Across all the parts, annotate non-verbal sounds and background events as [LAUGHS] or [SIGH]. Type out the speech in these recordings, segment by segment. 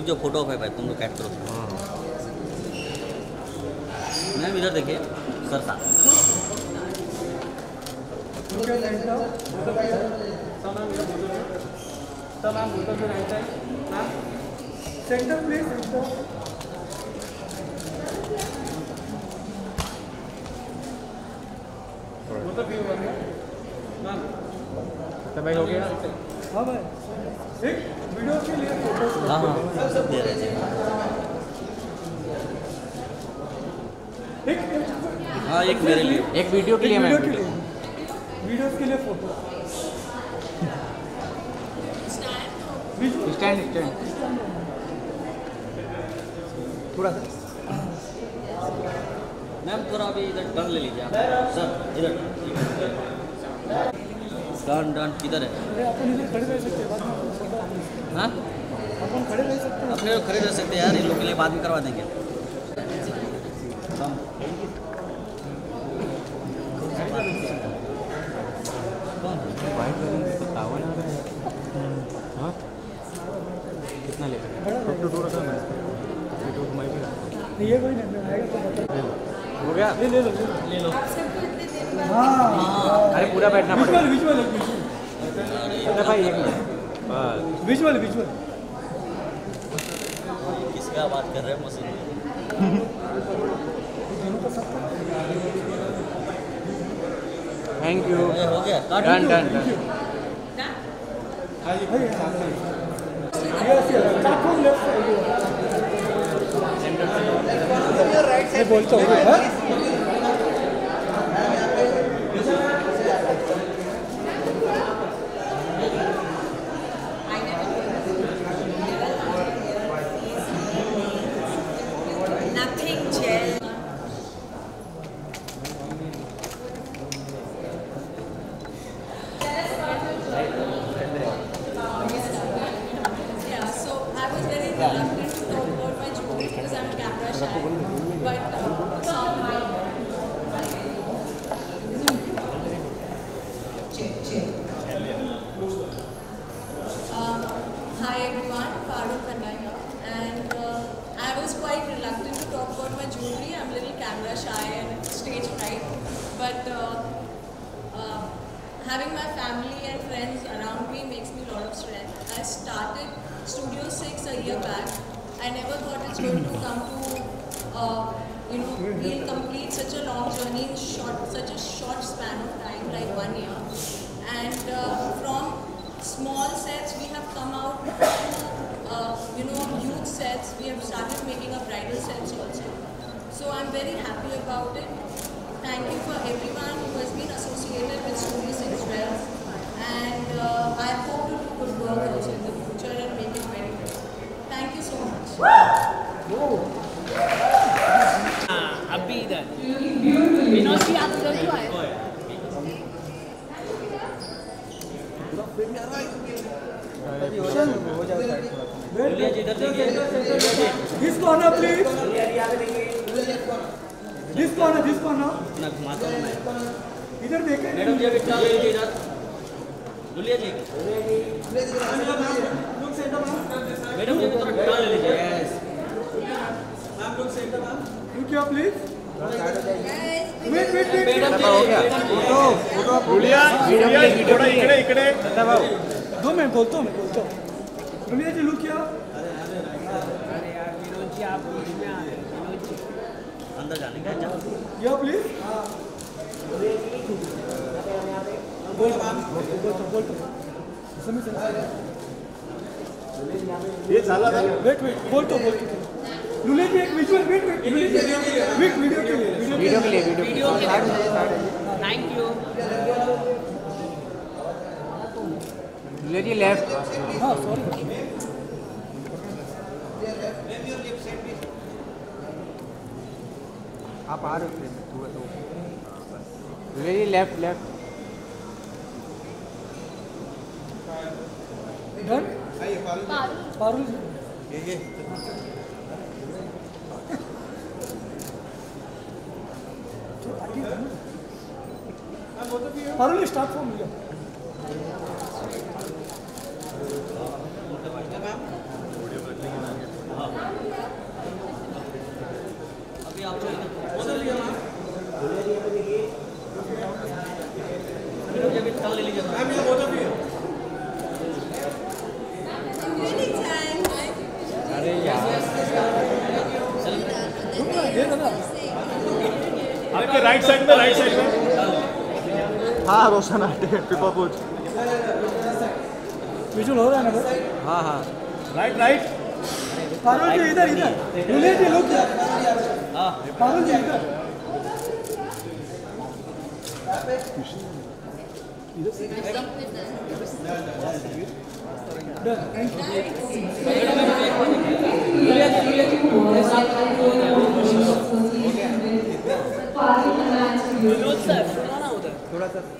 रुक जाओ photo of है भाई तुम लोग कैट करो। मैम इधर देखिए सर साहब। सेंटर प्लीज़ सेंटर तो भाई हो गया। हाँ भाई। एक वीडियो के लिए फ़ोटो हाँ हाँ। सब दे रहे थे एक हाँ एक मेरे लिए। एक वीडियो के लिए मैं वीडियो के लिए। वीडियोस के लिए फ़ोटो स्टैंड स्टैंड थोड़ा सा। मैम थोड़ा अभी इधर टर्न ले लीजिए आप। सर इधर। टर्न टर्न किधर है? अपन इधर खड़े रह सकते हैं हाँ? अपन खड़े रह सकते हैं। अपने लोग खरीद रह सकते हैं यार इन लोग के लिए बाद में करवा देंगे। हाँ कितना ये कोई नहीं आएगा तो बता हो गया? ले ले लो ले लो। ले लो। अरे पूरा बैठना पड़ेगा। विजुअल विजुअल अरे भाई एक मिनट। बस। विजुअल विजुअल किसका बात कर रहे हैं मशीन थैंक यू हो गया। डन डन डन बोलता हूँ हाँ? But uh, uh, having my family and friends around me makes me a lot of strength. I started Studio 6 a year back. I never thought it's going to come to, uh, you know, we'll complete such a long journey in short, such a short span of time, like one year. And uh, from small sets, we have come out to, uh, you know, huge sets. We have started making a bridal sets also. So I'm very happy about it Thank you for everyone who has been associated with Studio 6 well. And uh, I hope to do good work also in the future and make it very good. Thank you so much. अभी इधर विनोद जी आप उधर क्यों आए बोलिए जी इधर देखिए This corner, please. This corner, this corner. अपना घुमाता हूँ मैं। इधर देखें मैडम जी अभी टर्न ले लीजिए इधर। बोलिए जी। मैडम जी थोड़ा टर्न ले लीजिए। यस रुकिए please wait wait wait madam ji हो गया। Photo photo Julia video video इकडे इकडे। दत्ता भाऊ। दो मिनट बोलता हूँ मैं बोलता हूँ। जी लुक किया अरे यार विनोद जी आप बीच में आ गए अंदर जाने का जा या प्लीज़ बोल बोलता बोलता समझ ये झाला था। वेट वेट बोलतो बोलतो लुले जी एक visual wait wait Lule ji video के लिए वीडियो वीडियो के लिए। वीडियो के लिए वीडियो के लिए। थैंक यू जुलिया जी लेफ़्ट हाँ सॉरी आप आ रहे हो थोड़ा तो जी लेफ़्ट लेफ़्ट डन पारुल। जी पारुल स्टार्ट फ्रॉम हियर में राइट साइड में राइट साइड में हाँ रोशन आटे पिपा पूछ विजुअल हो रहा है ना बस हाँ हाँ। राइट राइट पारुल जी इधर इधर। नुले जी लोग पारुल जी इधर। थोड़ा उधर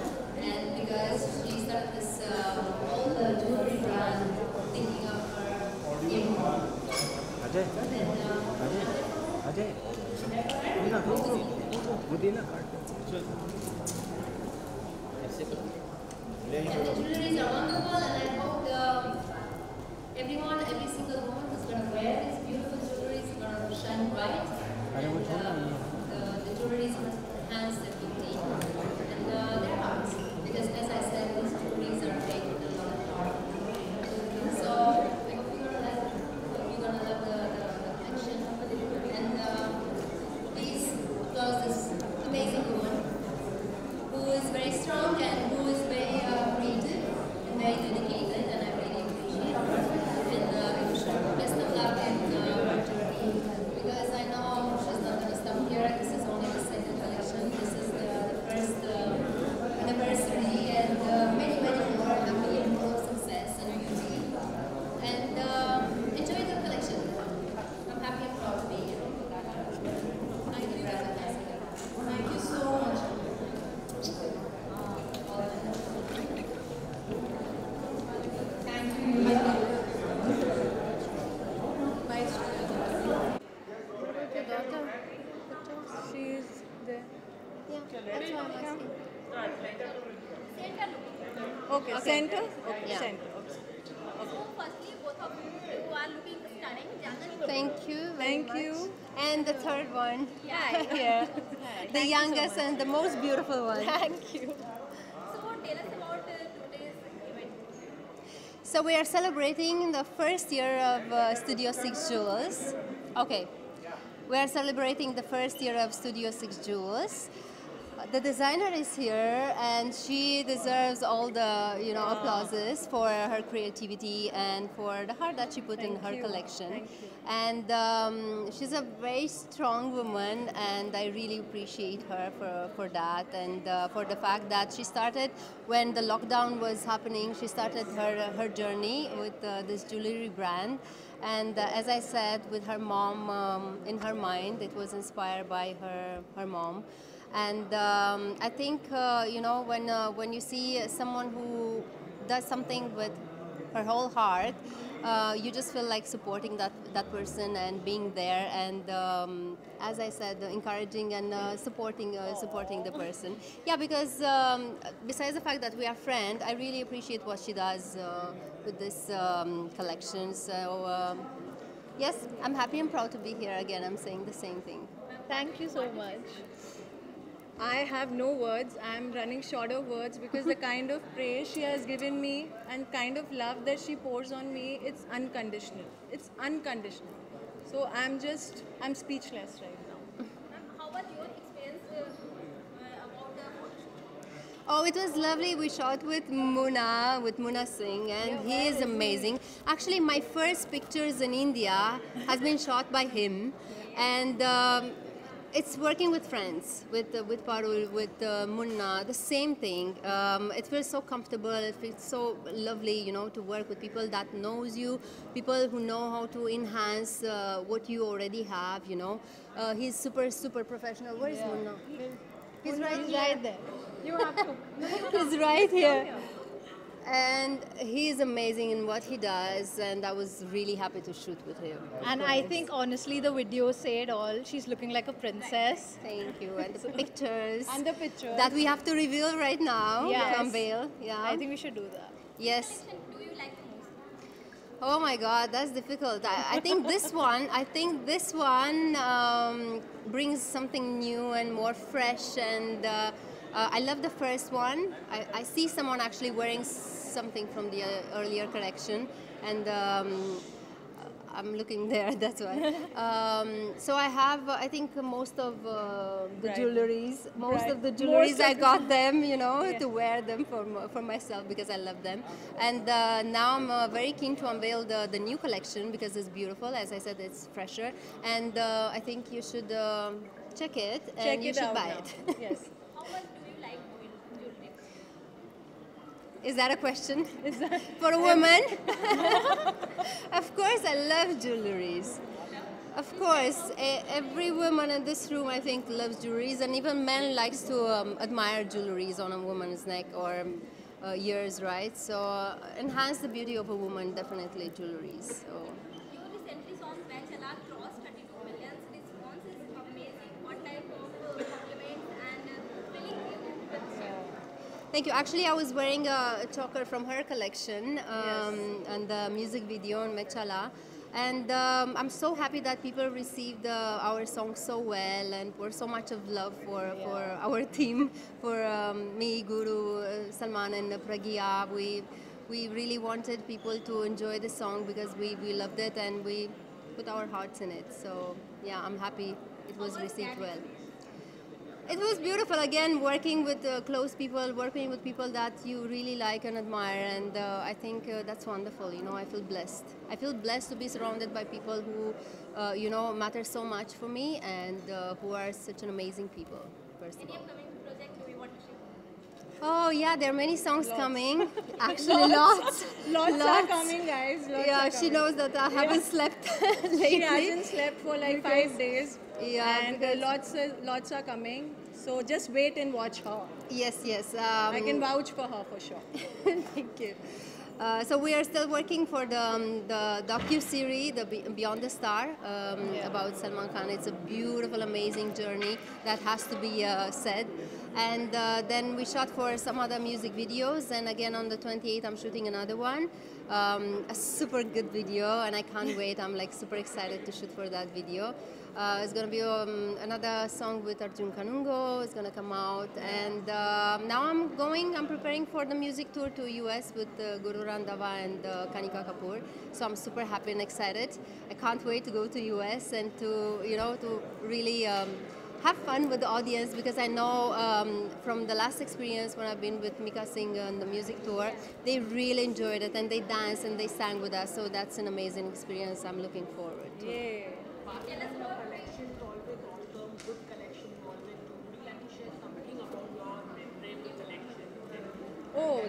because this uh, all the jewelry brand thinking of her in Ajay. Then, uh, Ajay. Ajay. Ajay. Go, go, third one. Yeah. [LAUGHS] [LAUGHS] yeah. The youngest and the most beautiful one. Thank you. So tell us about uh, today's event. So we are celebrating the first year of uh, Studio Six Jewels. Okay, we are celebrating the first year of Studio Six Jewels. The designer is here, and she deserves all the you know applauses for her creativity and for the heart that she put in her you. collection. Thank. And um, she's a very strong woman, and I really appreciate her for, for that and uh, for the fact that she started when the lockdown was happening. She started her her journey with uh, this jewelry brand, and uh, as I said, with her mom um, in her mind, it was inspired by her her mom. And um, I think uh, you know when uh, when you see someone who does something with her whole heart, uh, you just feel like supporting that, that person and being there and um, as I said, encouraging and uh, supporting uh, supporting the person. Yeah, because um, besides the fact that we are friends, I really appreciate what she does uh, with this um, collection. So um, yes, I'm happy and proud to be here again. I'm saying the same thing. Thank you so much. I have no words. I'm running short of words because the kind of praise she has given me and kind of love that she pours on me, it's unconditional. It's unconditional. So I'm just, I'm speechless right now. How was your experience uh, uh, about the? Oh, it was lovely. We shot with Muna, with Muna Singh, and he is amazing. Actually, my first pictures in India has been shot by him, and um, it's working with friends, with uh, with Parul, with uh, Munna. The same thing. Um, it feels so comfortable. It feels so lovely, you know, to work with people that knows you, people who know how to enhance uh, what you already have. You know, uh, he's super super professional. Where is Munna? He's right right there. You have to. [LAUGHS] He's right here. And he is amazing in what he does, and I was really happy to shoot with him. And I think honestly, the video said all. She's looking like a princess. Thank you. And the pictures. [LAUGHS] And the pictures. That we have to reveal right now. Yes. Unveil. Yeah. I think we should do that. Yes. do you like the? Oh my God, that's difficult. I, I think this [LAUGHS] one, I think this one um, brings something new and more fresh. And uh, uh, I love the first one. I, I see someone actually wearing something from the uh, earlier collection, and um, I'm looking [LAUGHS] there. That's why. Um, so I have, uh, I think, most of uh, the Right. jewelries, most Right. of the jewelries I got [LAUGHS] them, you know, to wear them for, for myself because I love them. And uh, now I'm uh, very keen to unveil the, the new collection because it's beautiful. As I said, it's fresher. And uh, I think you should um check it and Check you should buy now. it. [LAUGHS] Yes. How much do you like jewelry? Is that a question? [LAUGHS] [LAUGHS] For a woman? [LAUGHS] of course, I love jewelries. Of course, every woman in this room, I think, loves jewelries, and even men likes to um, admire jewelries on a woman's neck or um, uh, ears, right? So, uh, enhance the beauty of a woman, definitely jewelries. So. Your recently song Bachelor crossed 32 million. Response is amazing. What type of uh, compliments and uh, feeling you will share? Thank you. Actually, I was wearing a choker from her collection um, and the music video on Mechala. And um, I'm so happy that people received uh, our song so well and pour so much of love for, for our team, for um, me, Guru, uh, Salman, and Pragya. We, we really wanted people to enjoy the song because we, we loved it and we put our hearts in it. So, yeah, I'm happy it was received well. It was beautiful again working with uh, close people, working with people that you really like and admire, and uh, I think uh, that's wonderful. You know, I feel blessed. I feel blessed to be surrounded by people who, uh, you know, matter so much for me and uh, who are such an amazing people. First of Any all. upcoming project you want to share? Oh yeah, there are many songs coming. [LAUGHS] Actually, lots. Lots, are coming, guys. Lots yeah, she coming. knows that I haven't slept [LAUGHS] lately. She hasn't slept for like five days. Yeah, and lots, uh, lots are coming. So just wait and watch her. Yes, yes. Um, I can vouch for her for sure. [LAUGHS] Thank you. Uh, so we are still working for the um, the docu series, the Be- Beyond the Star, um, about Salman Khan. It's a beautiful, amazing journey that has to be uh, said. And uh, then we shot for some other music videos, and again on the 28th, I'm shooting another one. Um, a super good video, and I can't wait. I'm like super excited to shoot for that video. Uh, it's gonna be um, another song with Arjun Kanungo. It's gonna come out, and um now I'm going. I'm preparing for the music tour to US with uh, Guru Randava and uh, Kanika Kapoor. So I'm super happy and excited. I can't wait to go to US and to you know to really. Um, have fun with the audience because I know um, from the last experience when I've been with Mika Singh on the music tour, they really enjoyed it and they danced and they sang with us. So that's an amazing experience. I'm looking forward to. Yeah. Oh,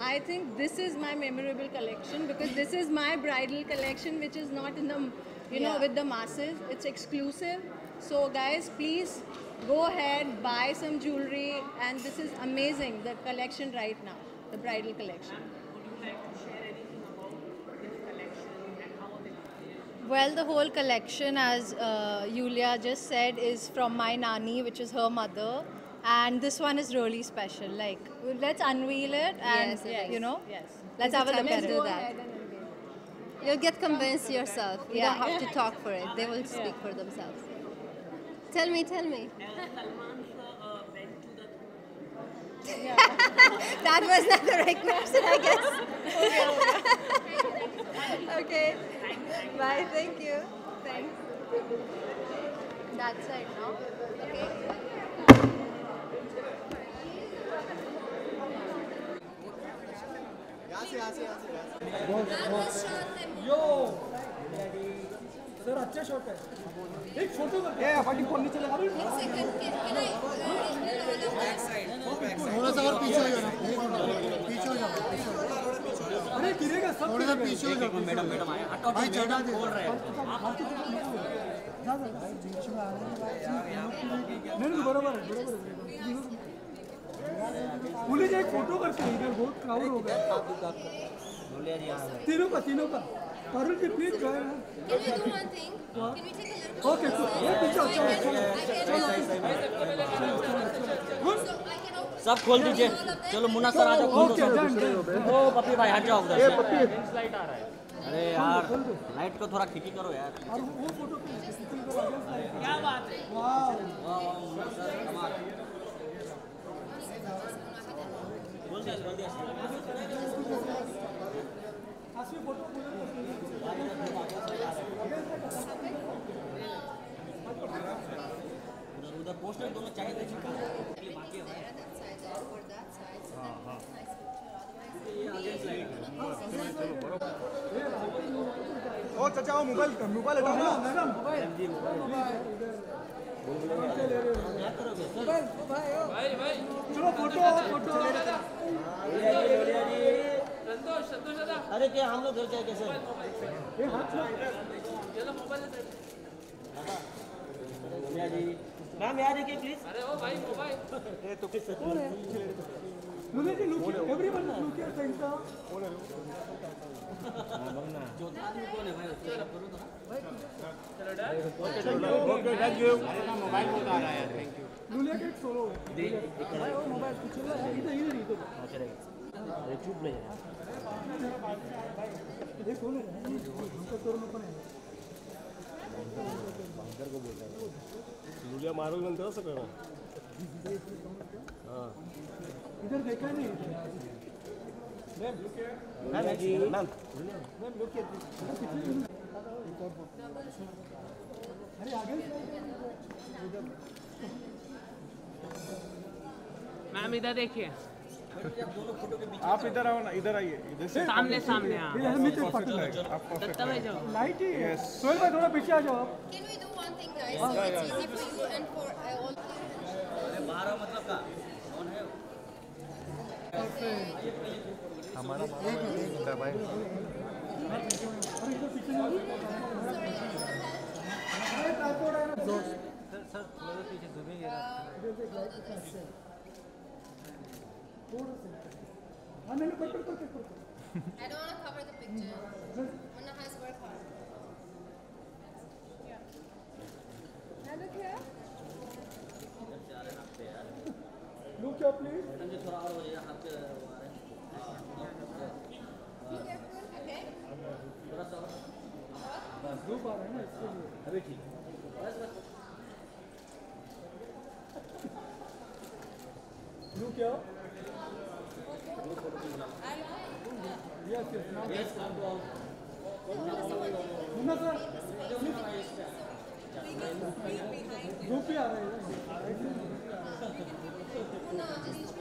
I think this is my memorable collection because this is my bridal collection, which is not in the, you know, with the masses. It's exclusive. So, guys, please go ahead, buy some jewelry, and this is amazing. The collection right now, the bridal collection. Well, the whole collection, as uh, Yulia just said, is from my nani, which is her mother. And this one is really special. Like, let's unveil it and, Yes, it you is. know, Yes. let's have a look Let's at do it. that. You'll get convinced yourself. You Yeah. don't have to talk for it. They will speak for themselves. Tell me, tell me. [LAUGHS] that was not the right question, I guess. [LAUGHS] okay. Bye. Thank you. Thanks. That side now. Okay. Sir अच्छा shot है। एक photo कर ए party phone नीचे लगा थोड़ा सा और पीछे हो जाना। पीछे हो जाओ पीछे हो जाओ अरे गिरेगा सब थोड़ा सा पीछे हो जाओ मैडम मैडम भाई चढ़ा दे। नहीं नहीं बरोबर आहे बरोबर बोले जी एक फ़ोटो करते हैं इधर बहुत क्राउड हो गया। तीनों का तीनों का। जी प्लीज़ जो Can we do one thing? Can we take a little okay ये पीछे So I चलो can, I can, I can सब खोल दीजिए। चलो मुन्ना सर आ जाओ खोल दो। ओके सब। ओ पप्पी भाई हट जाओ उधर से। अरे यार लाइट को थोड़ा खिकी करो यार। और वो फ़ोटो क्या बात है? वाह वाह सर कमाल बोल दिया बोल दिया असली फ़ोटो उधर उधर पोस्टर दोनों चाहिए थे चिपका बाकी है. So that makes nice picture. Otherwise, ओ चाचा वो मोबाइल मोबाइल हटाओ ना मैडम भाई भाई चलो फ़ोटो फ़ोटो। संतोष संतोष दादा अरे क्या हम लोग घर जाए कैसे? ये हाथ चलो मोबाइल जी। मैम याद देखिए प्लीज़ अरे ओ भाई मोबाइल मुझे [LAUGHS] जी look everyone look at center जो था आदमी कौन है भाई? उसको करो तो। लुलिया के सोलो भाई वो मोबाइल पीछे इधर इधर इधर। अरे चुप ले ये सोलो हमको तोड़ में पण लुलिया मारो असं करा इधर देखा नहीं। मैम जी मैम मैम लुक एट अरे आगे मैम इधर देखिए। आप इधर आओ ना इधर आइए। इधर से सामने सामने हाँ। ये हमें तो पकड़ दत्ता भाई जाओ लाइट ही। है सोहेल भाई थोड़ा पीछे आ जाओ आप। one thing, guys? So it's easy for you and for uh, all. बारह मतलब का कौन है अरे इधर पीछे नहीं अरे ट्राइपॉड है ना हाँ नहीं नहीं, पकड़ पकड़ पकड़ I don't want to cover the picture. Manna has work hard. Group आ रहा है ना इसके अभी ठीक बस बस लुक क्या yes yes now yes come to out Munna sir group ही आ रहा है राइट No, just please.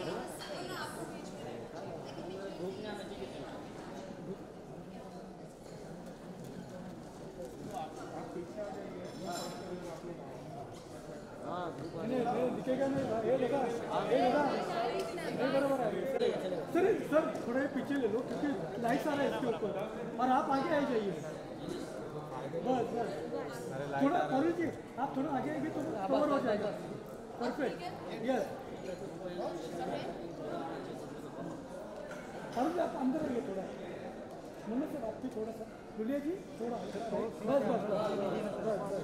नहीं नहीं दिखेगा नहीं भाई, ये लगा ये लगा ये बराबर है सर सर, थोड़ा पीछे ले लो, क्योंकि लाइट्स आ रहा है इसके ऊपर। और आप आगे आ जाइए। बस बस। थोड़ा अरुण जी, आप थोड़ा आगे आएँगे तो कवर हो जाएगा। परफेक्ट यस अरुण जी, आप अंदर आइए थोड़ा। मुन्ना सर आप भी थोड़ा सा। दुलिया जी, थोड़ा। बस बस। बस बस।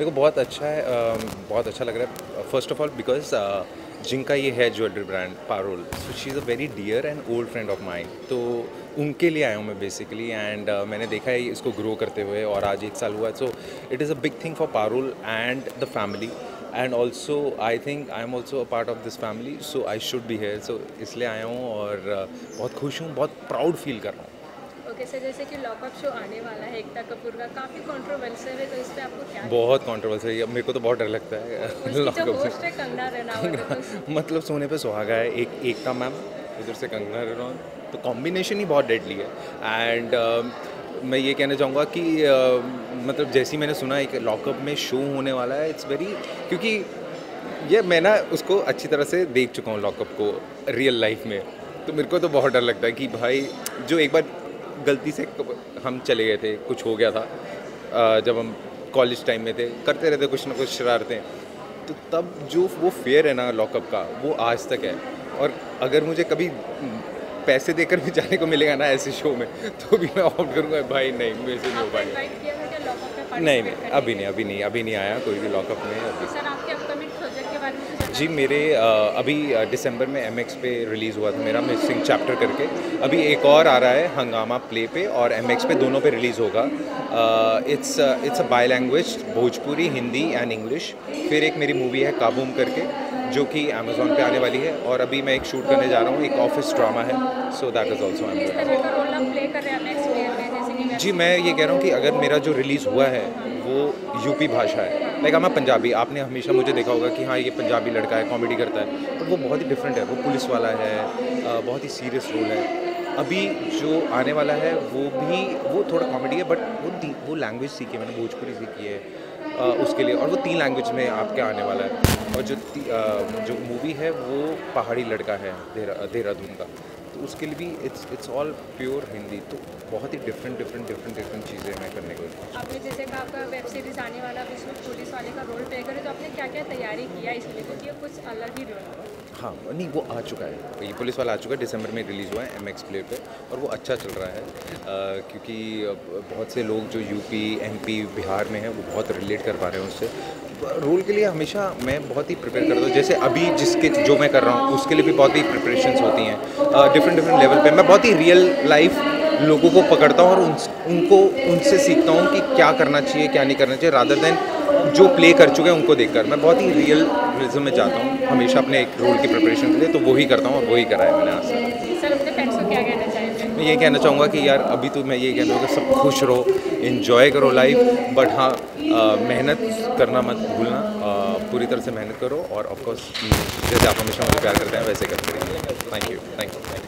मेरे को बहुत अच्छा है बहुत अच्छा लग रहा है। फ़र्स्ट ऑफ़ ऑल बिकॉज़ जिनका ये है jewellery brand Parul so she is a very dear and old friend of mind तो उनके लिए आया हूँ मैं बेसिकली एंड uh, मैंने देखा है इसको ग्रो करते हुए और आज एक साल हुआ है। So it is a big thing for Parul and the family and also I think I am also a part of this family so I should be here so इसलिए आया हूँ और uh, बहुत खुश हूँ बहुत प्राउड फील कर रहा हूँ। तरीके से जैसे कि लॉकअप शो आने वाला है एकता कपूर का काफ़ी है तो इस पर आपको क्या बहुत कॉन्ट्रोवर्सी है मेरे को तो बहुत डर लगता है। [LAUGHS] लॉकअप कंगना रनावत [LAUGHS] मतलब सोने पे सुहागा है एक एकता मैम इधर से कंगना रनौत। तो कॉम्बिनेशन ही बहुत डेडली है। एंड मैं ये कहना चाहूँगा कि uh, मतलब जैसे ही मैंने सुना एक लॉकअप में शो होने वाला है इट्स वेरी क्योंकि ये मैं ना उसको अच्छी तरह से देख चुका हूँ लॉकअप को रियल लाइफ में। तो मेरे को तो बहुत डर लगता है कि भाई जो एक बार गलती से हम चले गए थे कुछ हो गया था जब हम कॉलेज टाइम में थे करते रहते कुछ ना कुछ शरारतें तो तब जो वो फेयर है ना लॉकअप का वो आज तक है। और अगर मुझे कभी पैसे देकर भी जाने को मिलेगा ना ऐसे शो में तो भी मैं ऑप्ट करूँगा भाई नहीं मेरे से नहीं हो पाएगा। नहीं नहीं अभी नहीं अभी नहीं अभी नहीं आया कोई भी लॉकअप में अभी करने? सर आपके अपकमिंग प्रोजेक्ट के बारे में कुछ जी मेरे अभी दिसंबर में MX पे रिलीज़ हुआ था मेरा मिसिंग चैप्टर करके। अभी एक और आ रहा है हंगामा प्ले पे और MX पे दोनों पे रिलीज़ होगा। It's it's a bi language Bhojpuri Hindi and English फिर एक मेरी मूवी है काबूम करके जो कि अमेजोन पे आने वाली है और अभी मैं एक शूट करने जा रहा हूँ एक ऑफ़िस ड्रामा है। सो दैट इज़ ऑल्सो जी मैं ये कह रहा हूँ कि अगर मेरा जो रिलीज़ हुआ है वो यूपी भाषा है। लाइक मैं पंजाबी आपने हमेशा मुझे देखा होगा कि हाँ ये पंजाबी लड़का है कॉमेडी करता है। पर वो बहुत ही डिफरेंट है वो पुलिस वाला है बहुत ही सीरियस रोल है। अभी जो आने वाला है वो भी वो थोड़ा कॉमेडी है बट वो वो लैंग्वेज सीखी है मैंने भोजपुरी सीखी है अ, उसके लिए और वो तीन लैंग्वेज में आपके आने वाला है। और जो ती- अ, जो मूवी है वो पहाड़ी लड़का है देहरा देहरादून का। तो उसके लिए भी it's it's all pure Hindi तो बहुत ही डिफरेंट डिफरेंट डिफरेंट डिफरेंट चीज़ें मैं करने को आपने जैसे कहा आपका वेब सीरीज़ आने वाला इसमें पुलिस वाले का रोल प्ले करे तो आपने क्या क्या तैयारी किया इसलिए लिए क्योंकि कुछ अलग ही रोल है नहीं वो आ चुका है। ये पुलिस वाला आ चुका है दिसंबर में रिलीज़ हुआ है एम एक्स प्ले पर और वो अच्छा चल रहा है। अ, क्योंकि बहुत से लोग जो यूपी एमपी बिहार में हैं वो बहुत रिलेट कर पा रहे हैं उससे। रोल के लिए हमेशा मैं बहुत ही प्रिपेयर करता हूँ। जैसे अभी जिसके जो मैं कर रहा हूँ उसके लिए भी बहुत ही प्रिपरेशंस होती हैं। डिफरेंट डिफरेंट लेवल पर मैं बहुत ही रियल लाइफ लोगों को पकड़ता हूँ और उन, उनको उनसे सीखता हूँ कि क्या करना चाहिए क्या नहीं करना चाहिए रादर देन जो प्ले कर चुके हैं उनको देखकर। मैं बहुत ही रियल रिज्म में जाता हूँ हमेशा अपने एक रोल की प्रिपरेशन के लिए तो वही करता हूँ और वही करा है मैंने आज तक। सर अपने फ्रेंड्स को क्या कहना चाहेंगे? मैं ये कहना चाहूँगा कि यार अभी तो मैं ये कहना चाहूँगा सब खुश रहो इन्जॉय करो लाइफ बट हाँ मेहनत करना मत भूलना पूरी तरह से मेहनत करो और ऑफकोर्स जैसे आप हमेशा मुझे प्यार करते हैं वैसे करते रहिए। Thank you thank you